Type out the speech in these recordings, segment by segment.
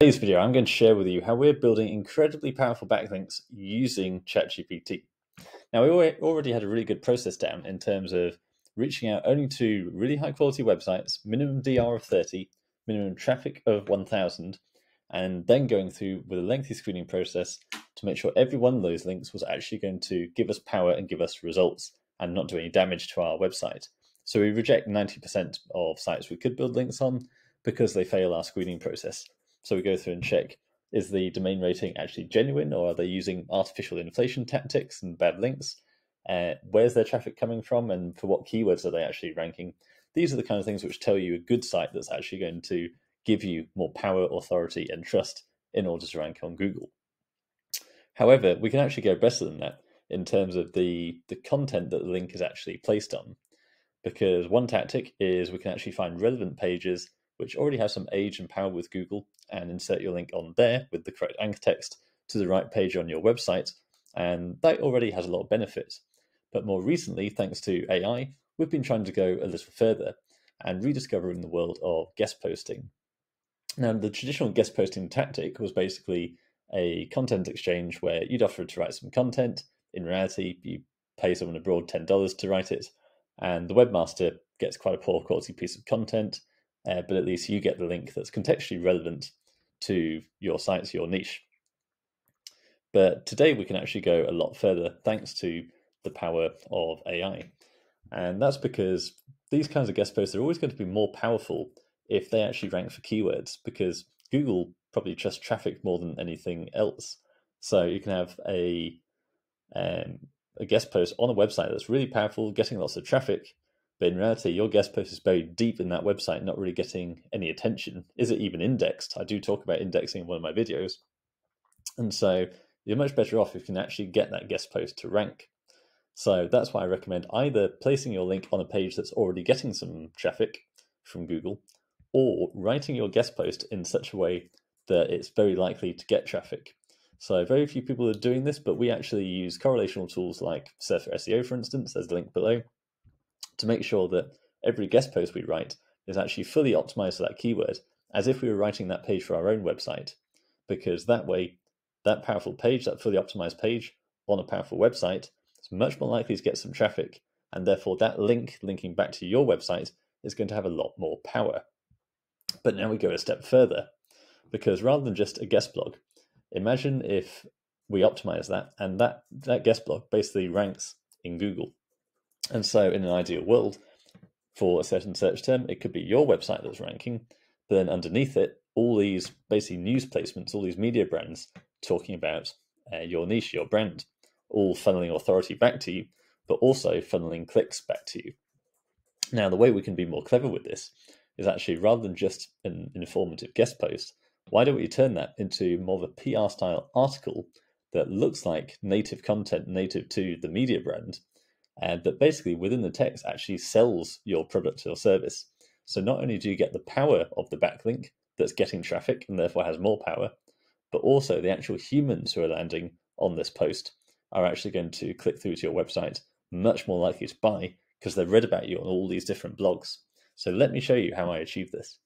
today's video, I'm going to share with you how we're building incredibly powerful backlinks using ChatGPT. Now, we already had a really good process down in terms of reaching out only to really high quality websites, minimum DR of 30, minimum traffic of 1000, and then going through with a lengthy screening process to make sure every one of those links was actually going to give us power and give us results and not do any damage to our website. So we reject 90% of sites we could build links on because they fail our screening process. So we go through and check is the domain rating actually genuine or are they using artificial inflation tactics and bad links? Uh, where's their traffic coming from and for what keywords are they actually ranking? These are the kind of things which tell you a good site that's actually going to give you more power, authority, and trust in order to rank on Google. However, we can actually go better than that in terms of the, the content that the link is actually placed on. Because one tactic is we can actually find relevant pages which already have some age and power with Google, and insert your link on there with the correct anchor text to the right page on your website. And that already has a lot of benefits. But more recently, thanks to AI, we've been trying to go a little further and rediscovering the world of guest posting. Now, the traditional guest posting tactic was basically a content exchange where you'd offer to write some content. In reality, you pay someone abroad $10 to write it, and the webmaster gets quite a poor quality piece of content uh, but at least you get the link that's contextually relevant to your site's your niche. But today we can actually go a lot further thanks to the power of AI. And that's because these kinds of guest posts are always going to be more powerful if they actually rank for keywords, because Google probably trusts traffic more than anything else. So you can have a um, a guest post on a website that's really powerful, getting lots of traffic, but in reality, your guest post is buried deep in that website, not really getting any attention. Is it even indexed? I do talk about indexing in one of my videos. And so you're much better off if you can actually get that guest post to rank. So that's why I recommend either placing your link on a page that's already getting some traffic from Google or writing your guest post in such a way that it's very likely to get traffic. So very few people are doing this, but we actually use correlational tools like Surfer SEO, for instance. There's a link below to make sure that every guest post we write is actually fully optimized for that keyword as if we were writing that page for our own website. Because that way, that powerful page, that fully optimized page on a powerful website, is much more likely to get some traffic. And therefore, that link linking back to your website is going to have a lot more power. But now we go a step further because rather than just a guest blog, imagine if we optimize that and that, that guest blog basically ranks in Google. And so, in an ideal world, for a certain search term, it could be your website that's ranking, but then underneath it, all these basically news placements, all these media brands talking about uh, your niche, your brand, all funneling authority back to you, but also funneling clicks back to you. Now, the way we can be more clever with this is actually rather than just an informative guest post, why don't we turn that into more of a PR style article that looks like native content native to the media brand, and that basically within the text actually sells your product or service. So not only do you get the power of the backlink that's getting traffic and therefore has more power, but also the actual humans who are landing on this post are actually going to click through to your website much more likely to buy because they've read about you on all these different blogs. So let me show you how I achieve this.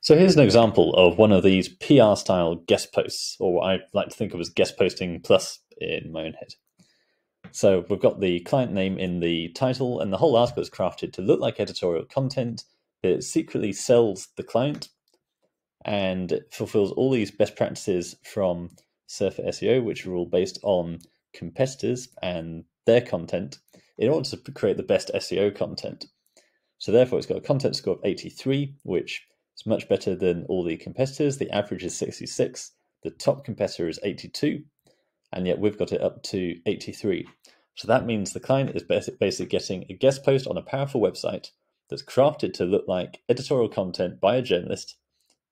So here's an example of one of these PR style guest posts, or what I like to think of as guest posting plus in my own head. So we've got the client name in the title, and the whole article is crafted to look like editorial content. It secretly sells the client and fulfills all these best practices from Surfer SEO, which are all based on competitors and their content in order to create the best SEO content. So therefore, it's got a content score of 83, which is much better than all the competitors. The average is 66. The top competitor is 82, and yet we've got it up to 83. So that means the client is basically getting a guest post on a powerful website that's crafted to look like editorial content by a journalist,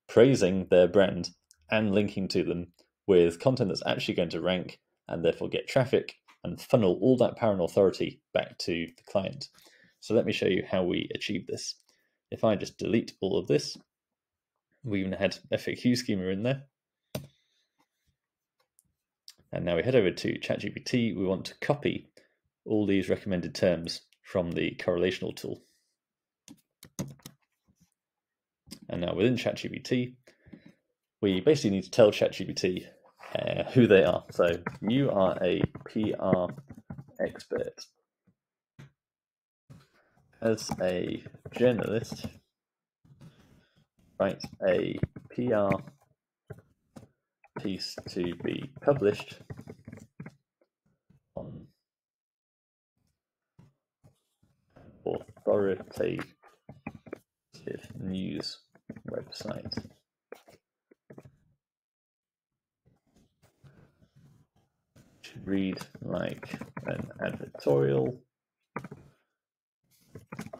praising their brand and linking to them with content that's actually going to rank and therefore get traffic and funnel all that power and authority back to the client. So let me show you how we achieve this. If I just delete all of this, we even had FAQ schema in there. And now we head over to ChatGPT. We want to copy all these recommended terms from the correlational tool. And now within ChatGPT, we basically need to tell ChatGPT uh, who they are. So you are a PR expert. As a journalist, write a PR piece to be published on authoritative news website. Read like an editorial,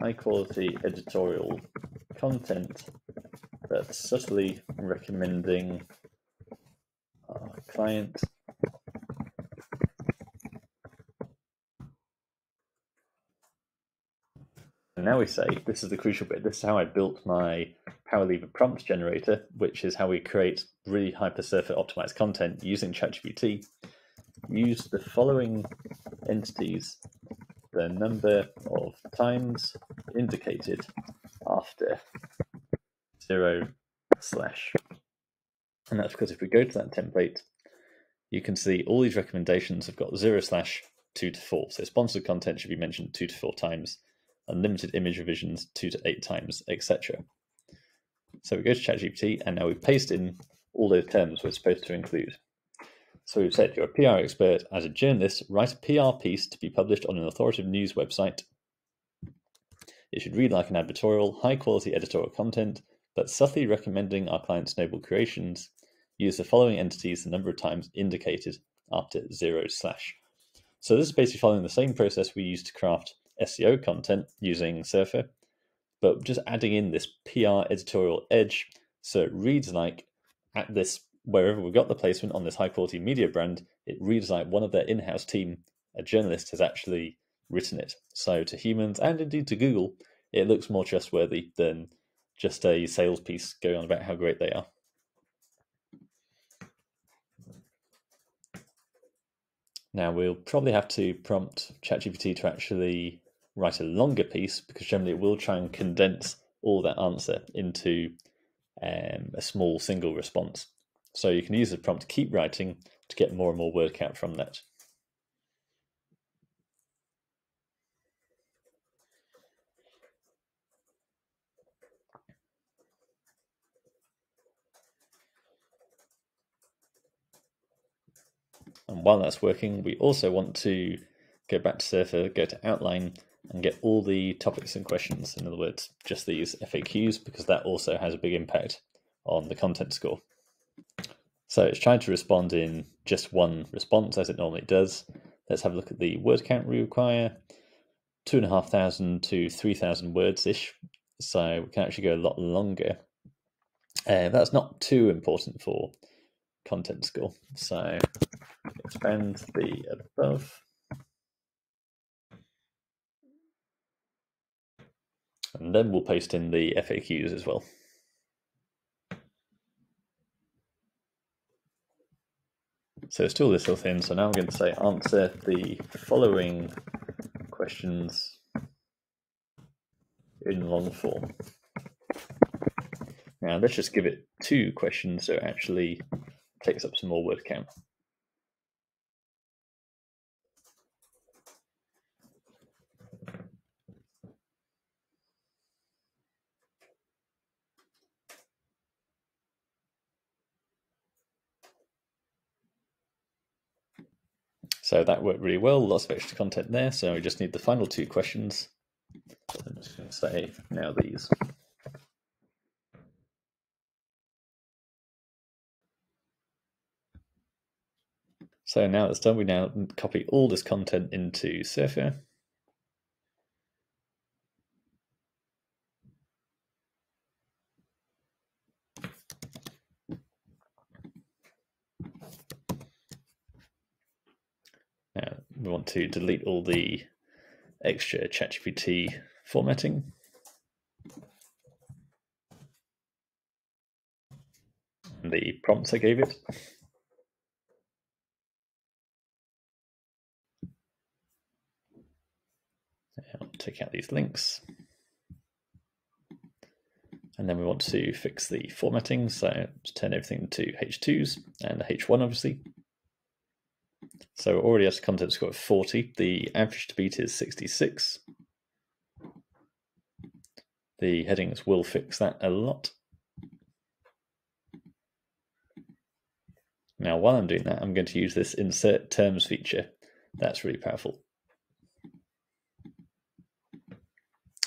high quality editorial content that's subtly recommending our client And now we say, this is the crucial bit, this is how I built my power lever prompt generator, which is how we create really hypersurfer optimized content using ChatGPT. Use the following entities, the number of times indicated after zero slash. And that's because if we go to that template, you can see all these recommendations have got zero slash two to four. So sponsored content should be mentioned two to four times unlimited image revisions two to eight times, etc. So we go to ChatGPT and now we paste in all those terms we're supposed to include. So we've said you're a PR expert. As a journalist, write a PR piece to be published on an authoritative news website. It should read like an advertorial, high quality editorial content, but subtly recommending our clients' noble creations. Use the following entities the number of times indicated after zero slash. So this is basically following the same process we use to craft SEO content using Surfer, but just adding in this PR editorial edge so it reads like at this wherever we got the placement on this high quality media brand, it reads like one of their in house team, a journalist, has actually written it. So to humans and indeed to Google, it looks more trustworthy than just a sales piece going on about how great they are. Now we'll probably have to prompt ChatGPT to actually write a longer piece because generally it will try and condense all that answer into um, a small single response. So you can use the prompt keep writing to get more and more word count from that. While that's working, we also want to go back to Surfer, go to Outline, and get all the topics and questions. In other words, just these FAQs, because that also has a big impact on the content score. So it's trying to respond in just one response as it normally does. Let's have a look at the word count we require. Two and a half thousand to 3,000 words ish. So we can actually go a lot longer. Uh, that's not too important for content score. So expand the above. And then we'll paste in the FAQs as well. So it's still this little thing. So now I'm going to say answer the following questions in long form. Now let's just give it two questions so it actually takes up some more word count. So that worked really well, lots of extra content there. So we just need the final two questions. I'm just going to say now these. So now that's done, we now copy all this content into Surfer. we want to delete all the extra ChatGPT formatting. And the prompts I gave it. Take out these links. And then we want to fix the formatting, so turn everything to H2s and H1 obviously. So already has a content score of 40. The average to beat is 66. The headings will fix that a lot. Now, while I'm doing that, I'm going to use this insert terms feature. That's really powerful.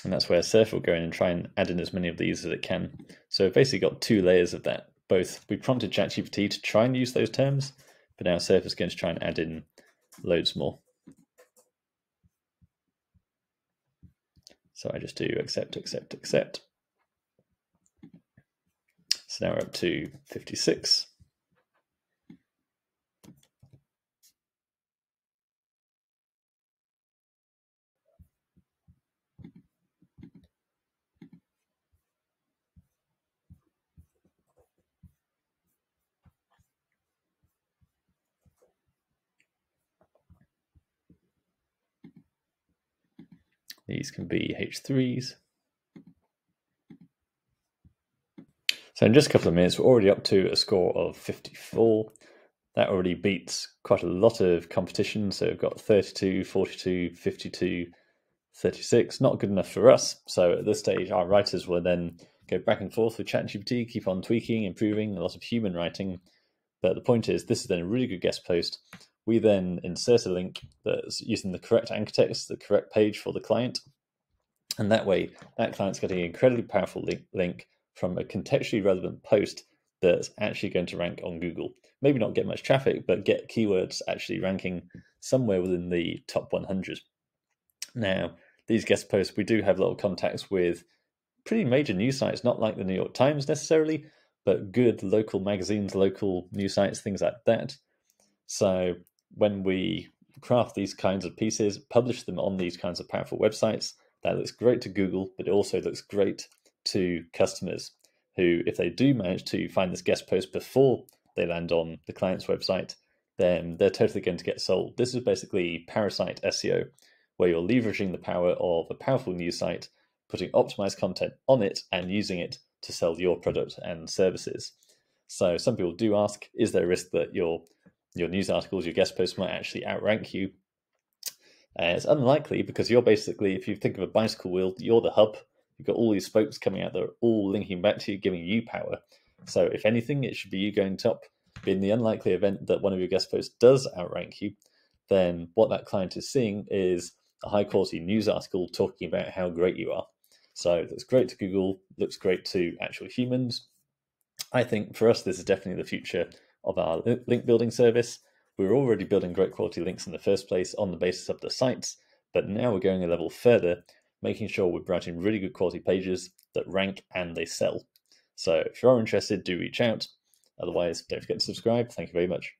And that's where Surf will go in and try and add in as many of these as it can. So we've basically got two layers of that. Both we prompted ChatGPT to try and use those terms, but now Surf is going to try and add in loads more. So I just do accept, accept, accept. So now we're up to 56. These can be H3s. So in just a couple of minutes, we're already up to a score of 54. That already beats quite a lot of competition. So we've got 32, 42, 52, 36. Not good enough for us. So at this stage, our writers will then go back and forth with ChatGPT, keep on tweaking, improving, a lot of human writing. But the point is, this is then a really good guest post we then insert a link that's using the correct anchor text, the correct page for the client. And that way, that client's getting an incredibly powerful link, link from a contextually relevant post that's actually going to rank on Google. Maybe not get much traffic, but get keywords actually ranking somewhere within the top 100. Now, these guest posts, we do have little contacts with pretty major news sites, not like the New York Times necessarily, but good local magazines, local news sites, things like that. So when we craft these kinds of pieces, publish them on these kinds of powerful websites, that looks great to Google, but it also looks great to customers who, if they do manage to find this guest post before they land on the client's website, then they're totally going to get sold. This is basically parasite SEO, where you're leveraging the power of a powerful news site, putting optimized content on it, and using it to sell your product and services. So some people do ask, is there a risk that your your news articles, your guest posts might actually outrank you. Uh, it's unlikely because you're basically, if you think of a bicycle wheel, you're the hub. You've got all these spokes coming out that are all linking back to you, giving you power. So, if anything, it should be you going top. In the unlikely event that one of your guest posts does outrank you, then what that client is seeing is a high quality news article talking about how great you are. So, that's great to Google, looks great to actual humans. I think for us, this is definitely the future of our link building service. We were already building great quality links in the first place on the basis of the sites, but now we're going a level further, making sure we're writing really good quality pages that rank and they sell. So if you are interested, do reach out. Otherwise, don't forget to subscribe. Thank you very much.